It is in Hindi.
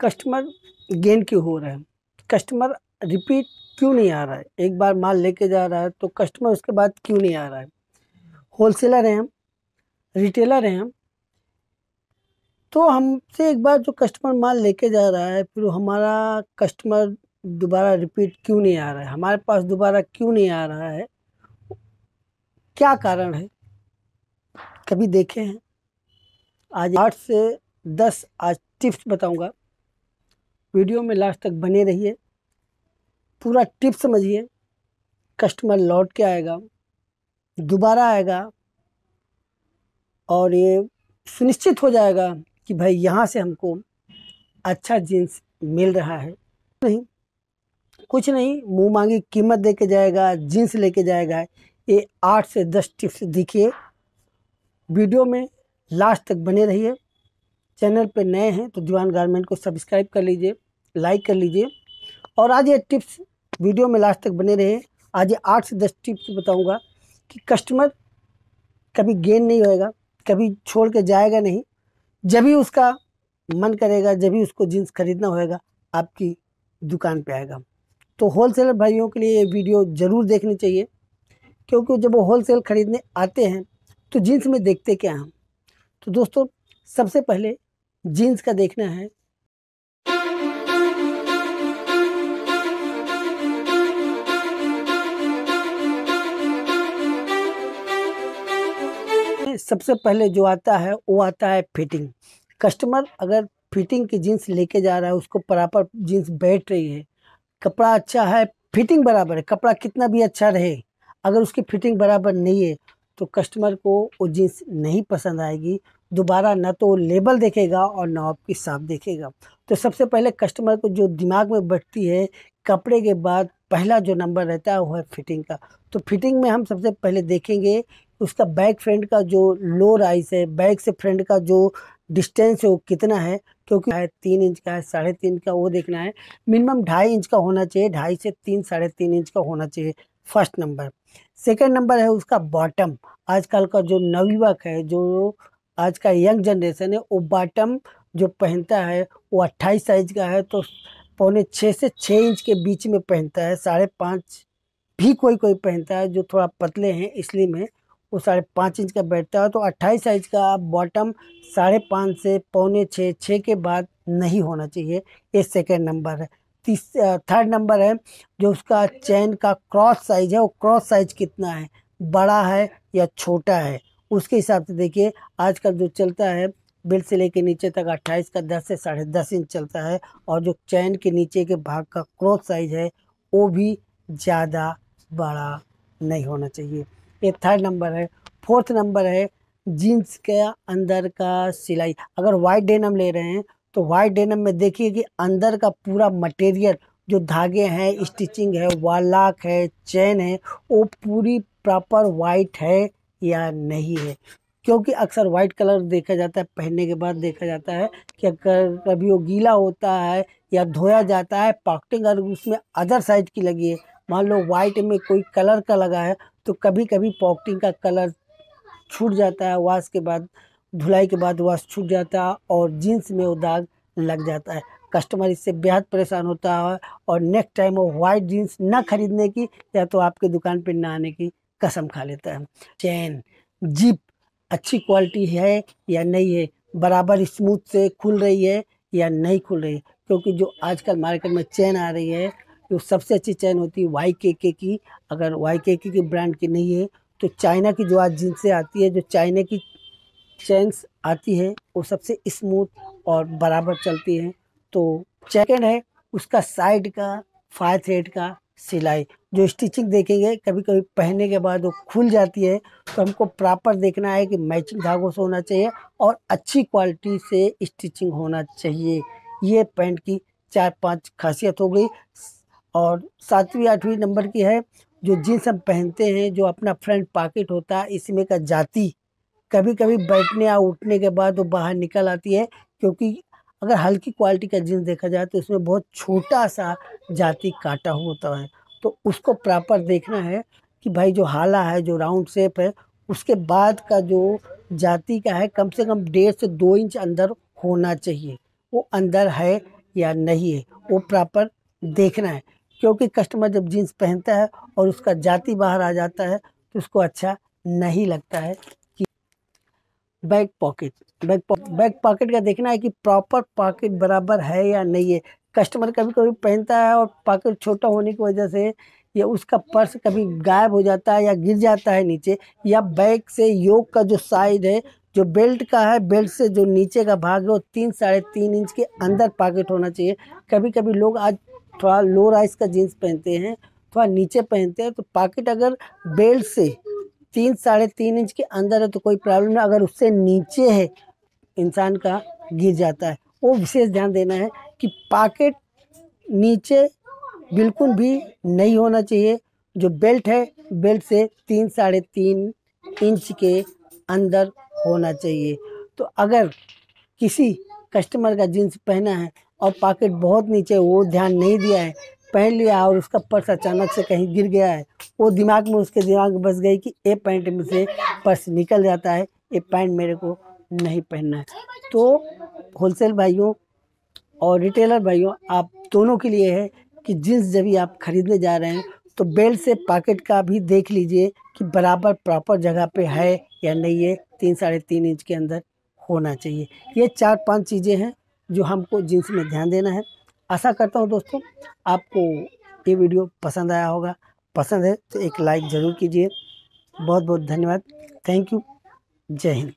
कस्टमर गेन क्यों हो रहा है? कस्टमर रिपीट क्यों नहीं आ रहा है? एक बार माल लेके जा रहा है तो कस्टमर उसके बाद क्यों नहीं आ रहा है? होलसेलर हैं हम, रिटेलर हैं हम तो हमसे एक बार जो कस्टमर माल लेके जा रहा है, फिर हमारा कस्टमर दोबारा रिपीट क्यों नहीं आ रहा है? हमारे पास दोबारा क्यों नहीं आ रहा है? क्या कारण है? कभी देखे हैं? आज आठ से दस आज टिप्स बताऊँगा। वीडियो में लास्ट तक बने रहिए। पूरा टिप समझिए। कस्टमर लौट के आएगा, दोबारा आएगा, और ये सुनिश्चित हो जाएगा कि भाई यहाँ से हमको अच्छा जीन्स मिल रहा है। नहीं, कुछ नहीं, मुँह मांगी कीमत दे के जाएगा, जीन्स लेके जाएगा। ये आठ से दस टिप्स दिखिए। वीडियो में लास्ट तक बने रहिए। चैनल पे नए हैं तो दीवान गारमेंट को सब्सक्राइब कर लीजिए। लाइक कर लीजिए। और आज ये टिप्स वीडियो में लास्ट तक बने रहे। आज ये आठ से दस टिप्स बताऊँगा कि कस्टमर कभी गेन नहीं होएगा, कभी छोड़ के जाएगा नहीं। जब भी उसका मन करेगा, जब भी उसको जीन्स खरीदना होएगा, आपकी दुकान पे आएगा। तो होलसेलर भाइयों के लिए ये वीडियो ज़रूर देखनी चाहिए, क्योंकि जब वो होलसेल खरीदने आते हैं तो जीन्स में देखते क्या हम तो दोस्तों, सबसे पहले जीन्स का देखना है। सबसे पहले जो आता है, वो आता है फिटिंग। कस्टमर अगर फिटिंग की जीन्स लेके जा रहा है, उसको प्रॉपर जीन्स बैठ रही है, कपड़ा अच्छा है, फिटिंग बराबर है, कपड़ा कितना भी अच्छा रहे, अगर उसकी फिटिंग बराबर नहीं है तो कस्टमर को वो जीन्स नहीं पसंद आएगी। दोबारा न तो लेबल देखेगा और ना आपकी साफ़ देखेगा। तो सबसे पहले कस्टमर को जो दिमाग में बैठती है, कपड़े के बाद पहला जो नंबर रहता है, वो है फिटिंग का। तो फिटिंग में हम सबसे पहले देखेंगे उसका बैक फ्रंट का जो लो राइस है बैक से फ्रंट का जो डिस्टेंस है वो कितना है? क्योंकि है तीन इंच का है, साढ़े तीन का वो देखना है। मिनिमम ढाई इंच का होना चाहिए, ढाई से तीन, साढ़े तीन इंच का होना चाहिए फ़र्स्ट नंबर सेकंड नंबर है उसका बॉटम आजकल का जो नवयुवक है, जो आज का यंग जनरेशन है, वो बॉटम जो पहनता है, वो अट्ठाईस साइज़ का है तो पौने छः से छः इंच के बीच में पहनता है, साढ़े पाँच भी कोई कोई पहनता है जो थोड़ा पतले हैं, इसलिए में वो साढ़े पाँच इंच का बैठता है तो अट्ठाईस साइज़ का बॉटम साढ़े पाँच से पौने छः छः के बाद नहीं होना चाहिए। ये सेकेंड नंबर है। तीस थर्ड नंबर है जो उसका चैन का क्रॉस साइज़ है। वो क्रॉस साइज़ कितना है? बड़ा है या छोटा है? उसके हिसाब से देखिए, आजकल जो चलता है बेल्ट से लेके नीचे तक अट्ठाईस का दस से साढ़े दस इंच चलता है और जो चैन के नीचे के भाग का क्रॉस साइज़ है, वो भी ज़्यादा बड़ा नहीं होना चाहिए। ये थर्ड नंबर है। फोर्थ नंबर है जीन्स के अंदर का सिलाई। अगर वाइट डेनम ले रहे हैं तो वाइट डेनम में देखिए कि अंदर का पूरा मटेरियल जो धागे हैं स्टिचिंग है, वालाक है चैन है, वो पूरी प्रॉपर वाइट है या नहीं है? क्योंकि अक्सर वाइट कलर देखा जाता है, पहनने के बाद देखा जाता है कि अगर कभी वो गीला होता है या धोया जाता है, पॉकेटिंग अगर उसमें अदर साइड की लगी है, मान लो वाइट में कोई कलर का लगा है तो कभी कभी पॉकेटिंग का कलर छूट जाता है, वाश के बाद, धुलाई के बाद वाश छूट जाता है और जीन्स में वो दाग लग जाता है। कस्टमर इससे बेहद परेशान होता है और नेक्स्ट टाइम वो वाइट जीन्स ना खरीदने की, या तो आपके दुकान पर ना आने की कसम खा लेता है। चैन, जिप अच्छी क्वालिटी है या नहीं है? बराबर स्मूथ से खुल रही है या नहीं खुल रही? है क्योंकि जो आजकल मार्केट में चैन आ रही है जो सबसे अच्छी चैन होती है वाई के के की। अगर वाई के के की ब्रांड की नहीं है तो चाइना की जो आज जिनसे आती है, जो चाइना की चैन्स आती है, वो सबसे स्मूथ और बराबर चलती है। तो सेकेंड है उसका साइड का फाइव थ्रेड का सिलाई। जो स्टिचिंग देखेंगे कभी कभी पहनने के बाद वो खुल जाती है तो हमको प्रॉपर देखना है कि मैचिंग धागों से होना चाहिए और अच्छी क्वालिटी से स्टिचिंग होना चाहिए। ये पैंट की चार पाँच खासियत हो गई। और सातवीं, आठवीं नंबर की है, जो जीन्स हम पहनते हैं, जो अपना फ्रंट पॉकेट होता है, इसमें का जाती। कभी कभी बैठने या उठने के बाद वो बाहर निकल आती है, क्योंकि अगर हल्की क्वालिटी का जीन्स देखा जाए तो इसमें बहुत छोटा सा जाति काटा होता है। तो उसको प्रॉपर देखना है कि भाई जो हाला है, जो राउंड शेप है, उसके बाद का जो जाति का है, कम से कम डेढ़ से दो इंच अंदर होना चाहिए। वो अंदर है या नहीं है, वो प्रॉपर देखना है। क्योंकि कस्टमर जब जीन्स पहनता है और उसका जाति बाहर आ जाता है तो उसको अच्छा नहीं लगता है कि back pocket back back pocket का देखना है कि प्रॉपर पॉकेट बराबर है या नहीं है। कस्टमर कभी कभी पहनता है और पॉकेट छोटा होने की वजह से या उसका पर्स कभी गायब हो जाता है या गिर जाता है नीचे या बैग से योग का जो साइड है, जो बेल्ट का है बेल्ट से जो नीचे का भाग है, वो तीन साढ़े तीन इंच के अंदर पॉकेट होना चाहिए। कभी कभी लोग आज थोड़ा लो राइस का जीन्स पहनते हैं, थोड़ा नीचे पहनते हैं तो पॉकेट अगर बेल्ट से तीन, साढ़े तीन इंच के अंदर है तो कोई प्रॉब्लम नहीं। अगर उससे नीचे है, इंसान का गिर जाता है। वो विशेष ध्यान देना है कि पॉकेट नीचे बिल्कुल भी नहीं होना चाहिए। जो बेल्ट है, बेल्ट से तीन, साढ़े तीन इंच के अंदर होना चाहिए। तो अगर किसी कस्टमर का जीन्स पहना है और पॉकेट बहुत नीचे वो ध्यान नहीं दिया है। पहन लिया और उसका पर्स अचानक से कहीं गिर गया है। वो दिमाग में उसके दिमाग में बस गई कि ये पैंट में से पर्स निकल जाता है ये पैंट मेरे को नहीं पहनना है। तो होलसेल भाइयों और रिटेलर भाइयों, आप दोनों के लिए है कि जींस जब भी आप खरीदने जा रहे हैं तो बेल्ट से पॉकेट का भी देख लीजिए कि बराबर प्रॉपर जगह पे है या नहीं है, तीन साढ़े तीन इंच के अंदर होना चाहिए। ये चार पाँच चीज़ें हैं जो हमको जींस में ध्यान देना है। आशा करता हूँ दोस्तों, आपको ये वीडियो पसंद आया होगा। पसंद है तो एक लाइक ज़रूर कीजिए। बहुत बहुत धन्यवाद। Thank you. जय हिंद।